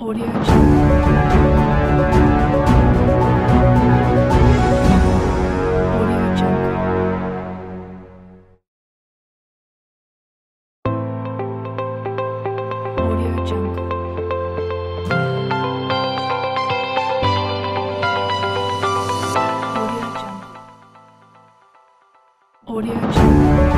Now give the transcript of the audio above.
Audio. Audio